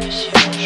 的写手。